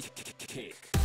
kick.